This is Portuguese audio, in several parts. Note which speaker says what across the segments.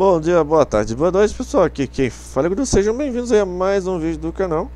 Speaker 1: Bom dia, boa tarde, boa noite pessoal, aqui quem fala é sejam bem-vindos a mais um vídeo do canal.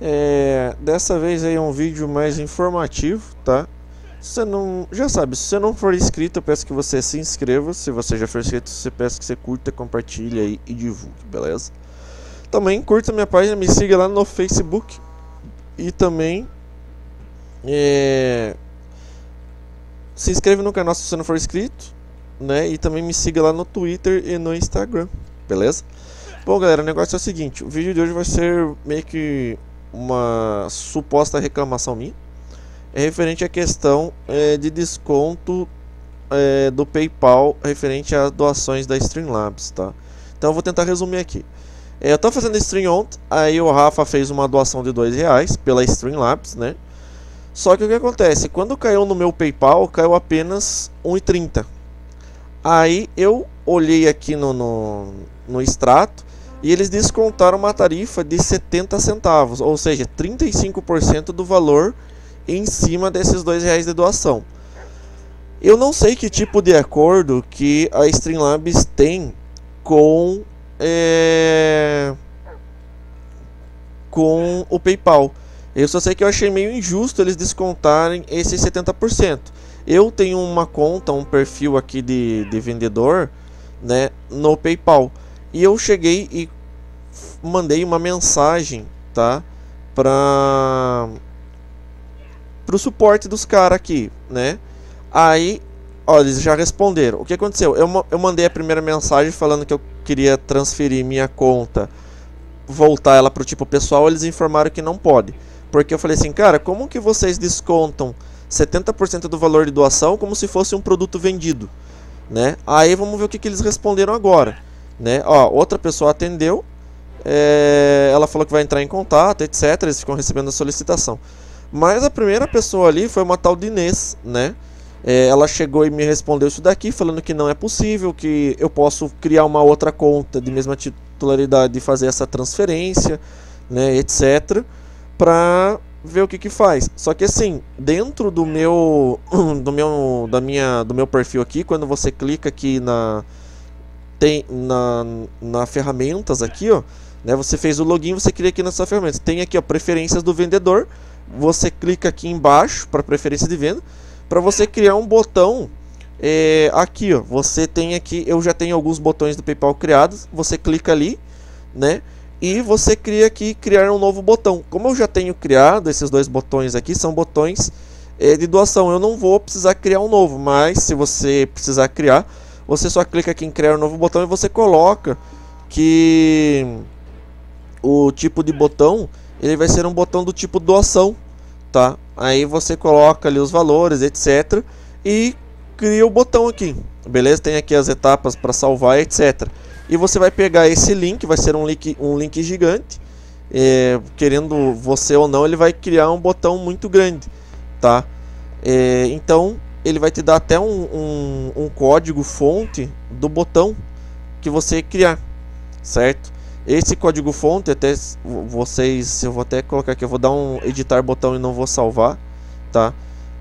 Speaker 1: É, Dessa vez aí é um vídeo mais informativo, tá? Você não, já sabe, se você não for inscrito eu peço que você se inscreva. Se você já for inscrito, você peço que você curta, compartilhe aí e divulgue, beleza? Também curta minha página, me siga lá no Facebook. E também é, Se inscreva no canal se você não for inscrito né? E também me siga lá no Twitter e no Instagram, beleza? Bom, galera, o negócio é o seguinte: o vídeo de hoje vai ser meio que uma suposta reclamação minha. É referente à questão é, de desconto é, do PayPal referente às doações da Streamlabs, tá? Então eu vou tentar resumir aqui. É, eu tô fazendo stream ontem, aí o Rafa fez uma doação de dois reais pela Streamlabs, né? Só que o que acontece? Quando caiu no meu PayPal, caiu apenas 1,30. Aí eu olhei aqui no, no, no extrato e eles descontaram uma tarifa de 70 centavos, ou seja, 35% do valor em cima desses dois reais de doação. Eu não sei que tipo de acordo que a Streamlabs tem com é, com o PayPal. Eu só sei que eu achei meio injusto eles descontarem esses 70%. Eu tenho uma conta, um perfil aqui de, de vendedor, né, no PayPal. E eu cheguei e mandei uma mensagem, tá, para o suporte dos caras aqui, né? Aí, ó, eles já responderam. O que aconteceu? Eu, eu mandei a primeira mensagem falando que eu queria transferir minha conta, voltar ela para o tipo pessoal, eles informaram que não pode. Porque eu falei assim, cara, como que vocês descontam 70% do valor de doação como se fosse um produto vendido, né? Aí vamos ver o que, que eles responderam agora, né? Ó, outra pessoa atendeu, é, ela falou que vai entrar em contato, etc. Eles ficam recebendo a solicitação. Mas a primeira pessoa ali foi uma tal de Inês, né? É, ela chegou e me respondeu isso daqui, falando que não é possível, que eu posso criar uma outra conta de mesma titularidade e fazer essa transferência, né, etc. Para ver o que que faz. Só que assim, dentro do meu do meu da minha do meu perfil aqui, quando você clica aqui na tem na, na ferramentas aqui, ó, né, você fez o login, você clica aqui nessa ferramenta. Tem aqui, ó, preferências do vendedor. Você clica aqui embaixo para preferência de venda, para você criar um botão é, aqui, ó. Você tem aqui, eu já tenho alguns botões do PayPal criados. Você clica ali, né? E você cria aqui criar um novo botão. Como eu já tenho criado esses dois botões aqui, são botões é, de doação. Eu não vou precisar criar um novo, mas se você precisar criar, você só clica aqui em criar um novo botão e você coloca que o tipo de botão ele vai ser um botão do tipo doação, tá? Aí você coloca ali os valores, etc. E cria o botão aqui, beleza? Tem aqui as etapas para salvar, etc. E você vai pegar esse link, vai ser um link, um link gigante. É, querendo você ou não, ele vai criar um botão muito grande, tá? É, então ele vai te dar até um, um, um, código fonte do botão que você criar, certo? Esse código fonte até vocês, eu vou até colocar aqui, eu vou dar um editar botão e não vou salvar, tá?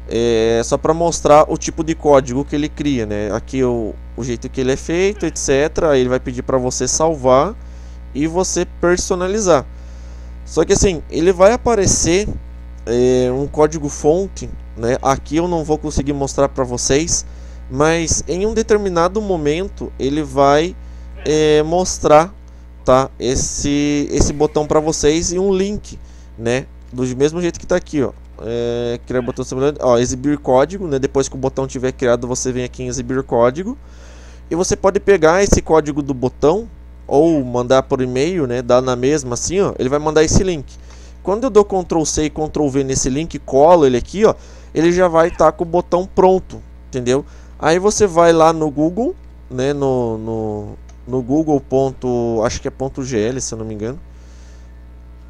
Speaker 1: É só para mostrar o tipo de código que ele cria, né? Aqui o, o jeito que ele é feito, etc. Ele vai pedir para você salvar e você personalizar. Só que assim, ele vai aparecer é, um código fonte, né? Aqui eu não vou conseguir mostrar para vocês, mas em um determinado momento ele vai é, mostrar, tá? Esse esse botão para vocês e um link, né? Do mesmo jeito que está aqui, ó é, criar botão semelhante, ó, exibir código, né? Depois que o botão tiver criado, você vem aqui em exibir código. E você pode pegar esse código do botão ou mandar por e-mail, né? Dar na mesma assim, ó, ele vai mandar esse link. Quando eu dou Ctrl C e Ctrl V nesse link, colo ele aqui, ó, ele já vai estar tá com o botão pronto, entendeu? Aí você vai lá no Google, né, no, no, no Google ponto, acho que é ponto .gl, se eu não me engano.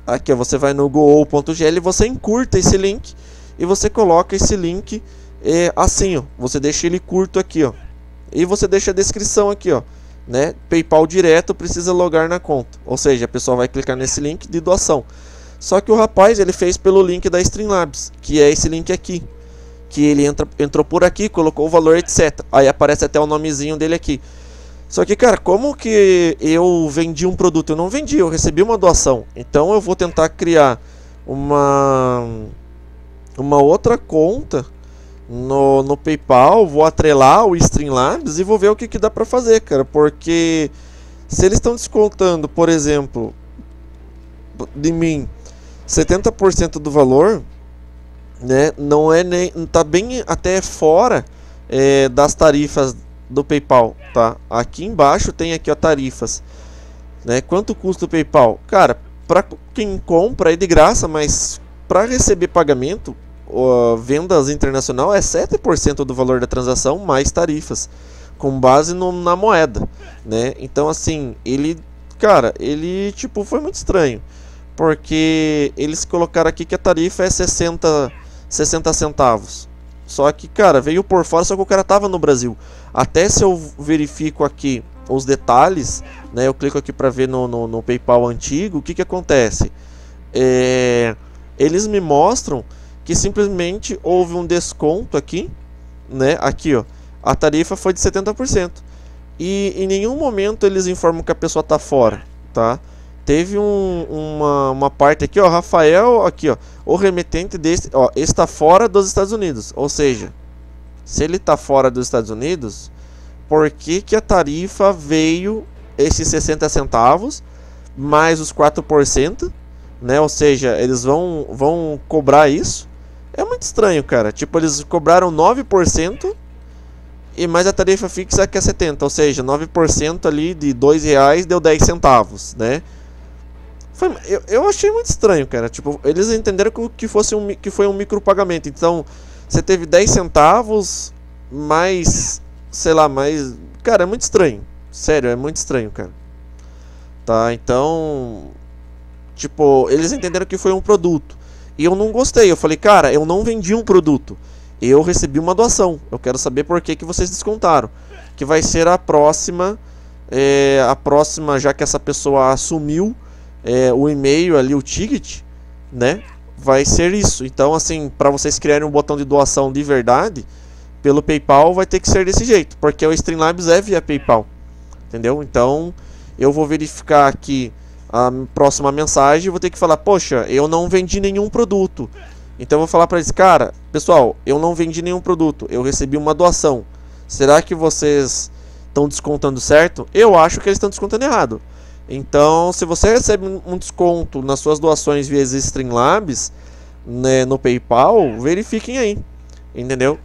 Speaker 1: Aqui você vai no go.gl, você encurta esse link e você coloca esse link é, assim, ó. Você deixa ele curto aqui, ó. E você deixa a descrição aqui, ó. Né? PayPal direto precisa logar na conta. Ou seja, a pessoa vai clicar nesse link de doação. Só que o rapaz ele fez pelo link da Streamlabs, que é esse link aqui. Que ele entra, entrou por aqui, colocou o valor, etc. Aí aparece até o nomezinho dele aqui. Só que, cara, como que eu vendi um produto? Eu não vendi, eu recebi uma doação. Então eu vou tentar criar uma uma outra conta no, no PayPal, vou atrelar o Streamlabs e vou ver o que, que dá para fazer, cara. Porque se eles estão descontando, por exemplo, de mim 70% do valor, né, não é nem tá bem até fora é, das tarifas do PayPal, tá? Aqui embaixo tem aqui ó tarifas, né? Quanto custa o PayPal? Cara, para quem compra é de graça, mas para receber pagamento, ó, vendas internacional é 7% do valor da transação mais tarifas, com base no, na moeda, né? Então assim, ele, cara, ele tipo foi muito estranho, porque eles colocaram aqui que a tarifa é 60 60 centavos. Só que, cara, veio por fora, só que o cara tava no Brasil. Até se eu verifico aqui os detalhes, né? Eu clico aqui para ver no, no, no, PayPal antigo, o que que acontece? É, eles me mostram que simplesmente houve um desconto aqui, né? Aqui, ó, a tarifa foi de 70%. E em nenhum momento eles informam que a pessoa tá fora, tá? Teve um, uma, uma parte aqui, ó, Rafael, aqui, ó, o remetente desse, ó, está fora dos Estados Unidos. Ou seja, se ele está fora dos Estados Unidos, por que, que a tarifa veio esses 60 centavos mais os 4%, né? Ou seja, eles vão, vão cobrar isso. É muito estranho, cara. Tipo, eles cobraram 9% e mais a tarifa fixa que é 70, ou seja, 9% ali de R$ reais deu 10 centavos, né? Foi, eu, eu achei muito estranho, cara. Tipo, eles entenderam que, fosse um, que foi um micropagamento. Então, você teve 10 centavos, mais. Sei lá, mais. Cara, é muito estranho. Sério, é muito estranho, cara. Tá, então. Tipo, eles entenderam que foi um produto. E eu não gostei. Eu falei, cara, eu não vendi um produto. Eu recebi uma doação. Eu quero saber por que, que vocês descontaram. Que vai ser a próxima. É, a próxima, já que essa pessoa assumiu é, o e-mail ali, o ticket, né? Vai ser isso. Então, assim, para vocês criarem um botão de doação de verdade, pelo PayPal vai ter que ser desse jeito, porque o Streamlabs é via PayPal, entendeu? Então, eu vou verificar aqui a próxima mensagem, vou ter que falar, poxa, eu não vendi nenhum produto. Então eu vou falar para eles, cara, pessoal, eu não vendi nenhum produto, eu recebi uma doação. Será que vocês estão descontando certo? Eu acho que eles estão descontando errado. Então, se você recebe um desconto nas suas doações via Streamlabs né, no PayPal, verifiquem aí, entendeu?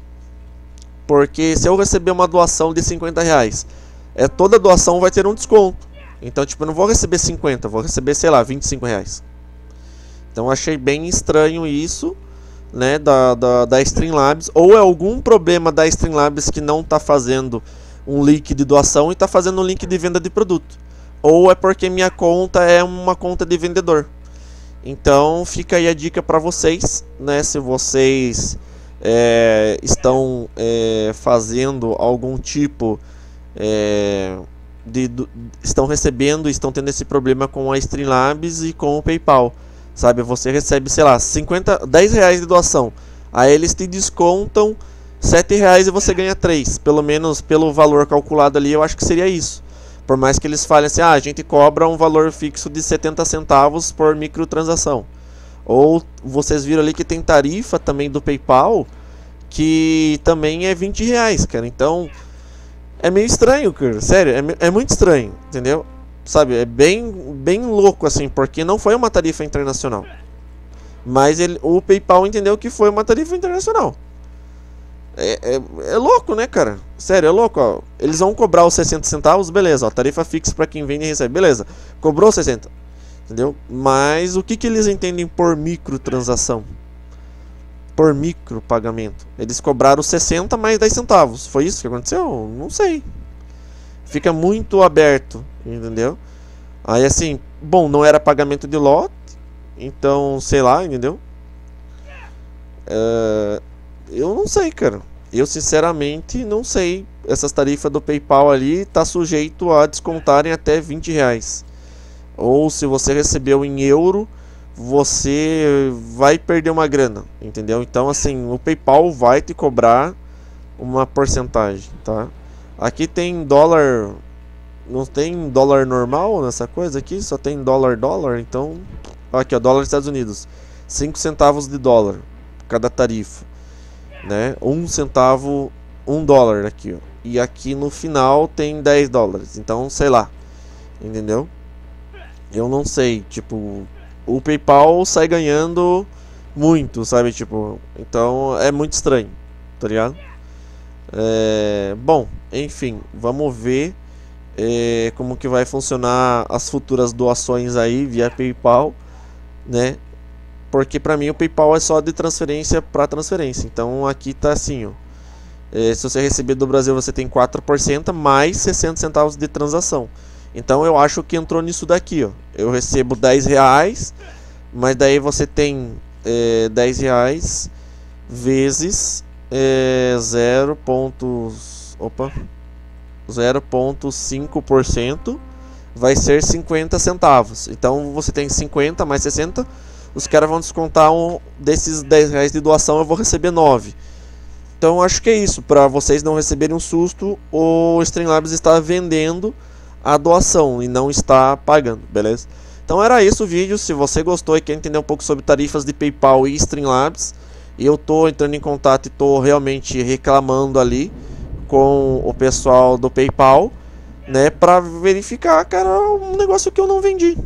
Speaker 1: Porque se eu receber uma doação de 50 reais, é, toda doação vai ter um desconto. Então, tipo, eu não vou receber 50, vou receber, sei lá, 25 reais. Então, achei bem estranho isso, né, da, da, da Streamlabs. Ou é algum problema da Streamlabs que não está fazendo um link de doação e está fazendo um link de venda de produto ou é porque minha conta é uma conta de vendedor. Então fica aí a dica para vocês, né? Se vocês é, estão é, fazendo algum tipo é, de, estão recebendo, estão tendo esse problema com a Streamlabs e com o PayPal, sabe? Você recebe, sei lá, 50, 10 reais de doação, aí eles te descontam 7 reais e você ganha 3, pelo menos pelo valor calculado ali, eu acho que seria isso. Por mais que eles falem assim, ah, a gente cobra um valor fixo de 70 centavos por microtransação. Ou vocês viram ali que tem tarifa também do PayPal que também é 20 reais, cara. Então é meio estranho, cara. Sério, é, é muito estranho, entendeu? Sabe, é bem, bem louco assim, porque não foi uma tarifa internacional. Mas ele, o PayPal entendeu que foi uma tarifa internacional. É, é, é, louco, né, cara? Sério, é louco, ó. Eles vão cobrar os 60 centavos, beleza, ó. Tarifa fixa para quem vende e recebe, beleza. Cobrou 60. Entendeu? Mas o que, que eles entendem por microtransação? Por micro pagamento. Eles cobraram 60 mais 10 centavos. Foi isso que aconteceu? Não sei. Fica muito aberto, entendeu? Aí assim, bom, não era pagamento de lote, então sei lá, entendeu? Uh, eu não sei, cara. Eu sinceramente não sei. Essas tarifas do PayPal ali tá sujeito a descontarem até 20 reais. Ou se você recebeu em euro, você vai perder uma grana, entendeu? Então assim, o PayPal vai te cobrar uma porcentagem, tá? Aqui tem dólar Não tem dólar normal nessa coisa aqui, só tem dólar dólar, então aqui ó, dólar dos Estados Unidos, 5 centavos de dólar cada tarifa, né? Um centavo, um dólar aqui, ó. E aqui no final tem 10 dólares, então sei lá, entendeu? Eu não sei, tipo, o PayPal sai ganhando muito, sabe? Tipo, então é muito estranho, tá ligado? É, bom, enfim, vamos ver é, como que vai funcionar as futuras doações aí via PayPal, né? Porque para mim o PayPal é só de transferência para transferência. Então aqui tá assim, ó. É, se você receber do Brasil, você tem 4% mais 60 centavos de transação. Então eu acho que entrou nisso daqui, ó. Eu recebo 10 reais, mas daí você tem é, 10 reais vezes é, 0. Opa, 0,5% vai ser 50 centavos. Então você tem 50 mais 60, os caras vão descontar um, desses 10 reais de doação, eu vou receber 9. Então acho que é isso, para vocês não receberem um susto, o Streamlabs está vendendo a doação e não está pagando, beleza? Então era isso o vídeo, se você gostou e quer entender um pouco sobre tarifas de PayPal e Streamlabs, eu estou entrando em contato e estou realmente reclamando ali com o pessoal do PayPal, né, para verificar, cara, um negócio que eu não vendi,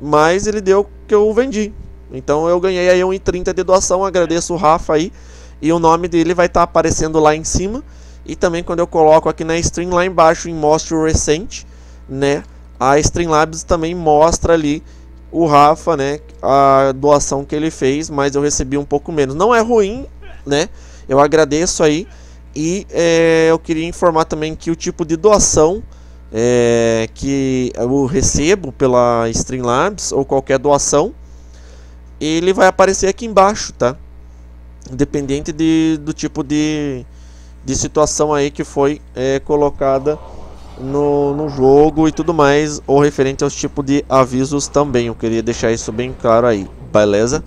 Speaker 1: mas ele deu que eu vendi. Então eu ganhei aí 1,30 de doação, agradeço o Rafa aí e o nome dele vai estar tá aparecendo lá em cima. E também quando eu coloco aqui na stream lá embaixo em mostre o recente, né? A Streamlabs também mostra ali o Rafa, né? A doação que ele fez, mas eu recebi um pouco menos. Não é ruim, né? Eu agradeço aí. E é, eu queria informar também que o tipo de doação é, que eu recebo pela Streamlabs ou qualquer doação, ele vai aparecer aqui embaixo, tá? independente de, do tipo de, de situação aí que foi é, colocada no, no jogo e tudo mais, ou referente aos tipos de avisos também. Eu queria deixar isso bem claro aí, beleza?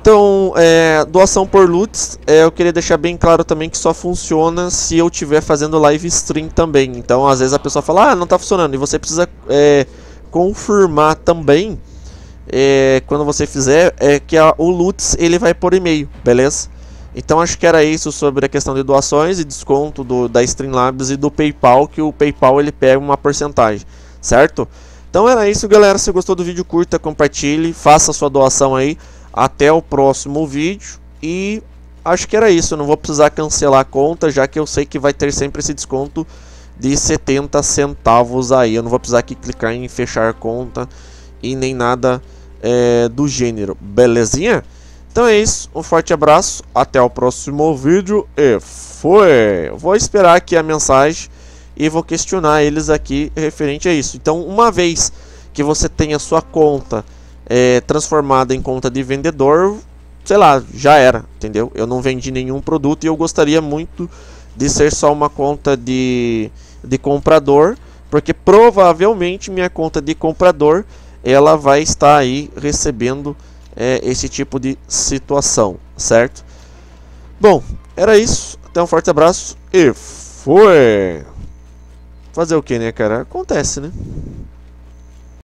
Speaker 1: Então, é, doação por loots, é, eu queria deixar bem claro também que só funciona se eu estiver fazendo live stream também. Então, às vezes a pessoa fala, ah, não está funcionando, e você precisa é, confirmar também é, quando você fizer, é que a, o Lutz ele vai por e-mail, beleza? Então acho que era isso sobre a questão de doações e desconto do, da Streamlabs e do PayPal, que o PayPal ele pega uma porcentagem, certo? Então era isso, galera. Se gostou do vídeo, curta, compartilhe, faça sua doação aí. Até o próximo vídeo e acho que era isso. Eu não vou precisar cancelar a conta, já que eu sei que vai ter sempre esse desconto de 70 centavos aí. Eu não vou precisar aqui clicar em fechar conta e nem nada é, do gênero, belezinha? Então é isso, um forte abraço, até o próximo vídeo e foi! Vou esperar aqui a mensagem e vou questionar eles aqui referente a isso. Então, uma vez que você tenha sua conta é, transformada em conta de vendedor, sei lá, já era, entendeu? Eu não vendi nenhum produto e eu gostaria muito de ser só uma conta de, de comprador, porque provavelmente minha conta de comprador ela vai estar aí recebendo é, esse tipo de situação, certo? Bom, era isso. Até um forte abraço e foi! Fazer o que, né, cara? Acontece, né?